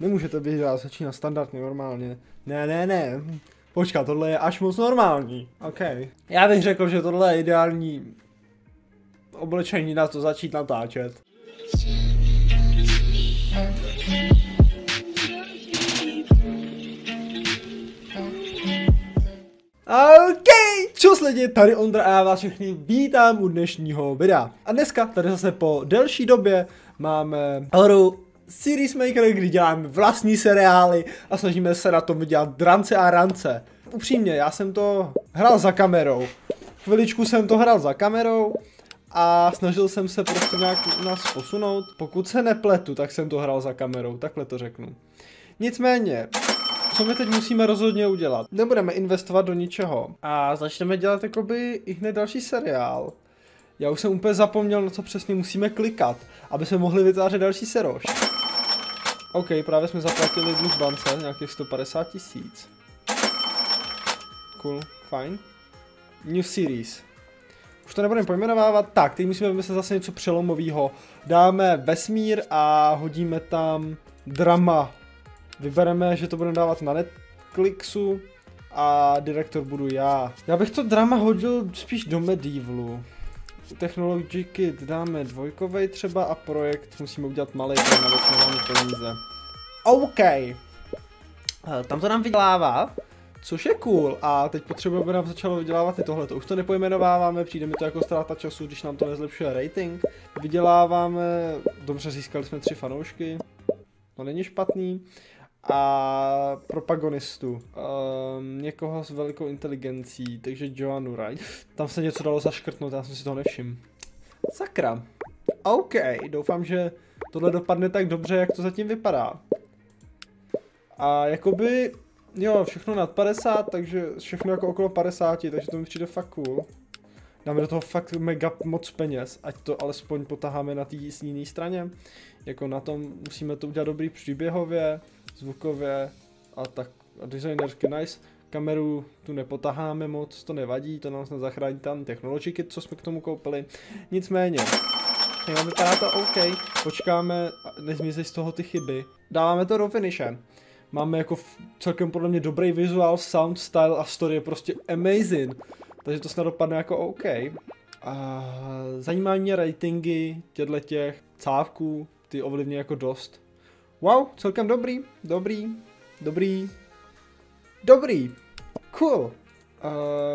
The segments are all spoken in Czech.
Nemůžete vyhrát, začíná standardně, normálně. Ne, ne, ne. Počkat, tohle je až moc normální. OK. Já bych řekl, že tohle je ideální oblečení na to začít natáčet. OK, čus lidi, tady Ondra a já vás všechny vítám u dnešního videa. A dneska tady zase po delší době máme hru Series Maker, kdy děláme vlastní seriály a snažíme se na tom vydělat drance a rance. Upřímně, já jsem to hrál za kamerou. Chviličku jsem to hrál za kamerou a snažil jsem se prostě nějak nás posunout. Pokud se nepletu, tak jsem to hrál za kamerou, takhle to řeknu. Nicméně, co my teď musíme rozhodně udělat? Nebudeme investovat do ničeho a začneme dělat jakoby i hned další seriál. Já už jsem úplně zapomněl, na co přesně musíme klikat, aby jsme mohli vytvářet další seroš. OK, právě jsme zaplatili dluh bance, nějakých 150 tisíc. Cool, fajn. New series. Už to nebudeme pojmenovávat. Tak, teď musíme vymyslet zase něco přelomového. Dáme vesmír a hodíme tam drama. Vybereme, že to budeme dávat na Netflixu a direktor budu já. Já bych to drama hodil spíš do medievalu. Technology Kit dáme dvojkovej třeba a projekt musíme udělat malý, na peníze. OK. Eh, tam to nám vydělává. Což je cool a teď potřebujeme, aby nám začalo vydělávat i tohle. Už to nepojmenováváme, přijde mi to jako ztráta času, když nám to nezlepšuje rating. Vyděláváme, dobře získali jsme tři fanoušky, to není špatný. A propagonistu, um, někoho s velikou inteligencí, takže Joanu Wright. Tam se něco dalo zaškrtnout, já jsem si toho nevšiml. Sakra. OK, doufám, že tohle dopadne tak dobře, jak to zatím vypadá. A jakoby Jo, všechno nad 50, takže všechno jako okolo 50, takže to mi přijde fakt cool. Dáme do toho fakt mega moc peněz, ať to alespoň potaháme na té jiné straně. Jako na tom musíme to udělat dobrý příběhově, zvukově a tak a designersky nice. Kameru tu nepotaháme moc, to nevadí, to nám snad zachrání tam technology co jsme k tomu koupili. Nicméně, jo, vypadá to OK, počkáme, nezmizí z toho ty chyby. Dáváme to do finishe máme jako celkem podle mě dobrý vizuál, sound, style a story je prostě amazing. Takže to snad dopadne jako OK. A zajímají mě ratingy těchto těch cávků, ty ovlivně jako dost. Wow, celkem dobrý, dobrý, dobrý, dobrý, cool. Uh,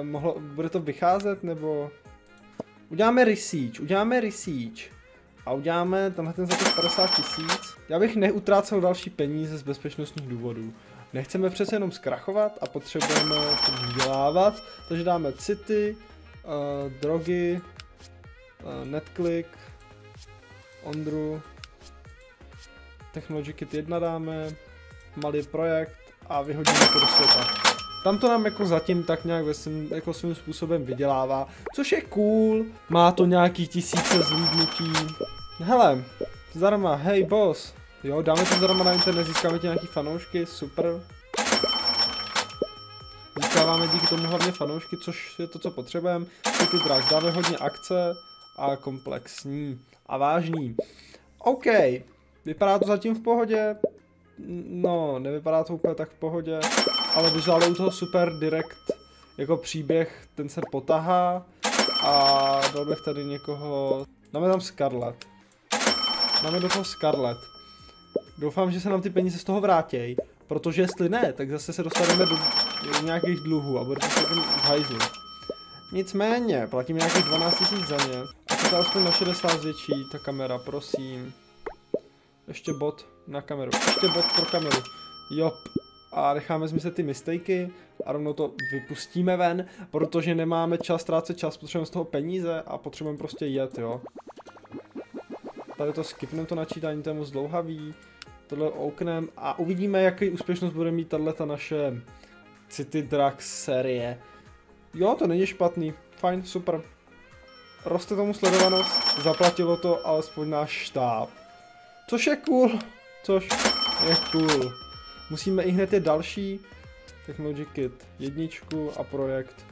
mohlo, bude to vycházet, nebo... Uděláme research, uděláme research a uděláme tenhle ten za těch 50 tisíc. Já bych neutrácel další peníze z bezpečnostních důvodů. Nechceme přece jenom zkrachovat a potřebujeme to vydělávat, takže dáme city, uh, drogy, uh, netclick, Ondru, Technology Kit 1 dáme, malý projekt a vyhodíme to do světa. Tam to nám jako zatím tak nějak ve svým, jako svým způsobem vydělává, což je cool, má to nějaký tisíce zlídnutí. Hele, zdarma, hej boss, jo, dáme to zdarma na internet, získáme ti nějaký fanoušky, super. Získáváme díky tomu hlavně fanoušky, což je to, co potřebujeme. Ty Drax dáme hodně akce a komplexní a vážný. OK, vypadá to zatím v pohodě, no, nevypadá to úplně tak v pohodě, ale vizuálně u toho super direct, jako příběh, ten se potahá a dal bych tady někoho, dáme tam Scarlet. Dáme do toho Scarlet. Doufám, že se nám ty peníze z toho vrátí, protože jestli ne, tak zase se dostaneme do nějakých dluhů a bude to ten v hajzlu. Nicméně, platím nějakých 12 000 za ně. A to aspoň na 60 zvětší, ta kamera, prosím. Ještě bot na kameru. Ještě bot pro kameru. Jop. A necháme zmizet ty mistakey a rovnou to vypustíme ven, protože nemáme čas ztrácet čas, potřebujeme z toho peníze a potřebujeme prostě jet, jo. Tady to skipneme to načítání, to je moc dlouhavý. Tohle ouknem a uvidíme, jaký úspěšnost bude mít tato naše City Drugs série. Jo, to není špatný. Fajn, super. Roste tomu sledovanost, zaplatilo to alespoň náš štáb. Což je cool. Což je cool. Musíme i hned je další Technology Kit, jedničku a projekt.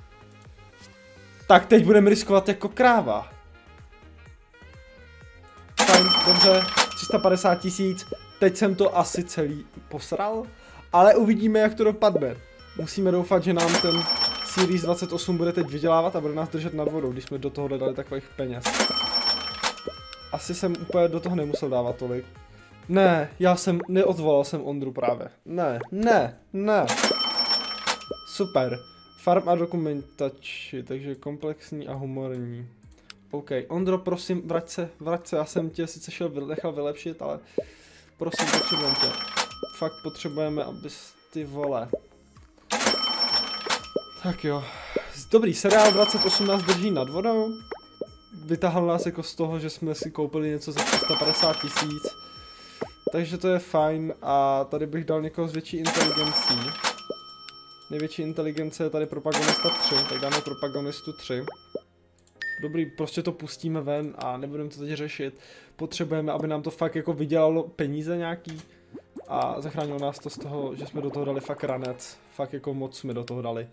Tak teď budeme riskovat jako kráva. Fajn, dobře, 350 tisíc. teď jsem to asi celý posral, ale uvidíme, jak to dopadne. Musíme doufat, že nám ten Series 28 bude teď vydělávat a bude nás držet nad vodou, když jsme do toho dali takových peněz. Asi jsem úplně do toho nemusel dávat tolik. Ne, já jsem, neodvolal jsem Ondru právě. Ne, ne, ne. Super. Farm a dokumentači, takže komplexní a humorní. OK, Ondro, prosím, vrať se, vrať se, já jsem tě sice šel, nechal vylepšit, ale prosím, potřebujeme tě. Fakt potřebujeme, abys ty vole. Tak jo. Dobrý, seriál 28 nás drží nad vodou. Vytáhl nás jako z toho, že jsme si koupili něco za 350 tisíc. Takže to je fajn a tady bych dal někoho s větší inteligencí. Největší inteligence je tady propagonista 3, tak dáme propagonistu 3. Dobrý, prostě to pustíme ven a nebudeme to teď řešit. Potřebujeme, aby nám to fakt jako vydělalo peníze nějaký a zachránilo nás to z toho, že jsme do toho dali fakt ranec. Fakt jako moc jsme do toho dali.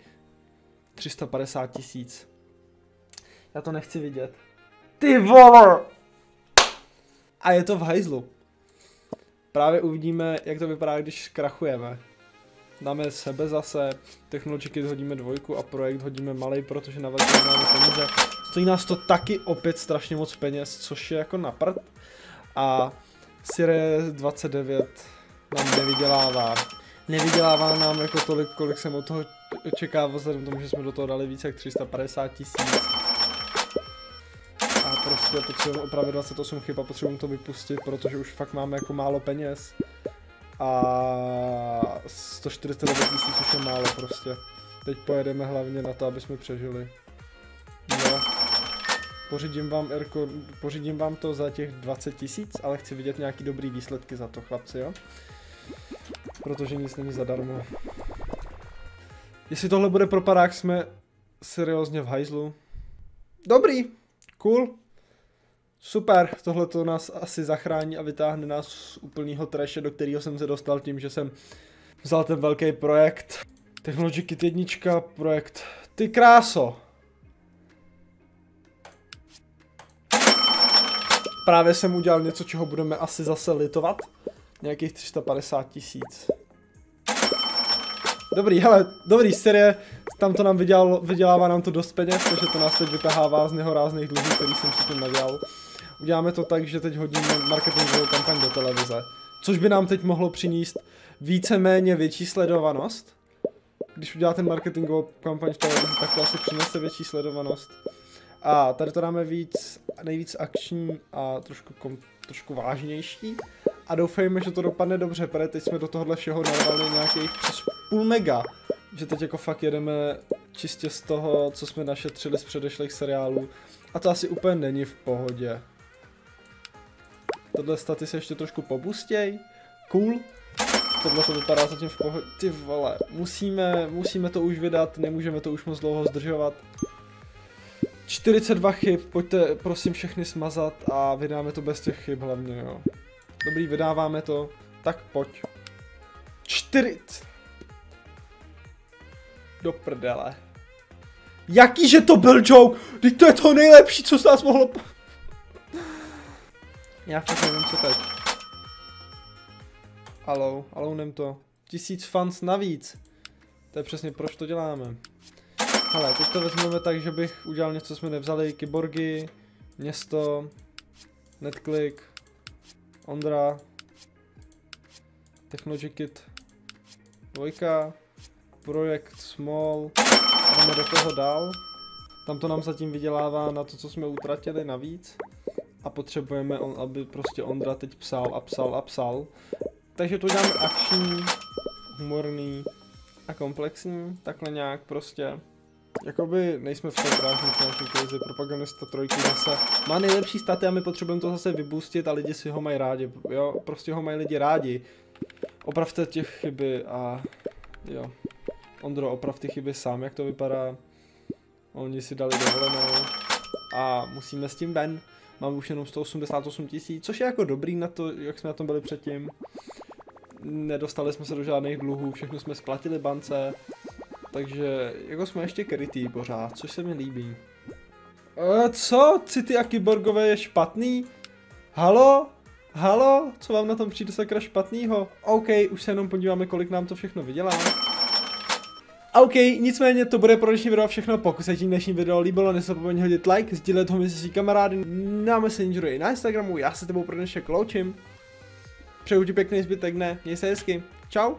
350 tisíc. Já to nechci vidět. Ty vole! A je to v hajzlu. Právě uvidíme, jak to vypadá, když krachujeme. Dáme sebe zase, Technology Kit hodíme dvojku a projekt hodíme malý, protože na velké máme peníze. Stojí nás to taky opět strašně moc peněz, což je jako na prd. A Sire 29 nám nevydělává. Nevydělává nám jako tolik, kolik jsem od toho očekával, vzhledem tomu, že jsme do toho dali více jak 350 tisíc. Prostě potřebujeme opravdu 28 chyb a potřebujeme to vypustit, protože už fakt máme jako málo peněz. A 149 tisíc už je málo prostě. Teď pojedeme hlavně na to, aby jsme přežili. No. Pořídím vám, Erko, pořídím vám to za těch 20 tisíc, ale chci vidět nějaký dobrý výsledky za to, chlapci, jo? Protože nic není zadarmo. Jestli tohle bude propadák, jsme seriózně v hajzlu. Dobrý, cool. Super, tohle to nás asi zachrání a vytáhne nás z úplného trashe, do kterého jsem se dostal tím, že jsem vzal ten velký projekt. Technology Kit 1, projekt Ty kráso. Právě jsem udělal něco, čeho budeme asi zase litovat. Nějakých 350 tisíc. Dobrý, hele, dobrý série, tam to nám vydělal, vydělává nám to dost peněz, takže to nás teď vytahává z nehorázných dluhů, který jsem si tím nadělal. Uděláme to tak, že teď hodíme marketingovou kampaň do televize, což by nám teď mohlo přinést víceméně větší sledovanost. Když uděláte marketingovou kampaň v televizi, tak to asi přinese větší sledovanost. A tady to dáme víc, nejvíc akční a trošku, kom, trošku vážnější. A doufejme, že to dopadne dobře, protože teď jsme do tohohle všeho narvali nějakých přes půl mega. Že teď jako fakt jedeme čistě z toho, co jsme našetřili z předešlých seriálů. A to asi úplně není v pohodě. Tohle staty se ještě trošku pobustěj. Cool. Tohle to vypadá zatím v pohodě. Ty vole, musíme, musíme to už vydat, nemůžeme to už moc dlouho zdržovat. 42 chyb, pojďte prosím všechny smazat a vydáme to bez těch chyb hlavně, jo. Dobrý, vydáváme to, tak pojď. 40. Do prdele. Jaký, že to byl joke? Teď to je to nejlepší, co se nás mohlo... Já fakt nevím, co teď. Halo, alounem to. Tisíc fans navíc. To je přesně proč to děláme. Ale teď to vezmeme tak, že bych udělal něco, co jsme nevzali. Kyborgy, město, netclick, Ondra, Technology Kit, dvojka, projekt Small, jdeme do toho dál. Tam to nám zatím vydělává na to, co jsme utratili navíc. A potřebujeme, on, aby prostě Ondra teď psal a psal a psal. Takže to uděláme akční, humorný a komplexní, takhle nějak prostě. Jakoby nejsme v tom vážní finanční krizi, propagandista trojky zase má nejlepší staty a my potřebujeme to zase vybustit a lidi si ho mají rádi, jo, prostě ho mají lidi rádi. Opravte těch chyby a jo. Ondro, oprav ty chyby sám, jak to vypadá. Oni si dali dovolenou a musíme s tím ven. Mám už jenom 188 tisíc, což je jako dobrý na to, jak jsme na tom byli předtím. Nedostali jsme se do žádných dluhů, všechno jsme splatili bance. Takže jako jsme ještě krytý pořád, což se mi líbí. E, co? City a kyborgové je špatný? Halo? Halo, co vám na tom přijde sakra špatnýho? OK, už se jenom podíváme, kolik nám to všechno vydělá. OK, nicméně to bude pro dnešní video všechno, pokud se ti dnešní video líbilo, nezapomeň hodit like, sdílet ho mezi svými kamarády na Messengeru i na Instagramu, já se tebou pro dnešek loučím. Přeju ti pěkný zbytek dne, měj se hezky, čau.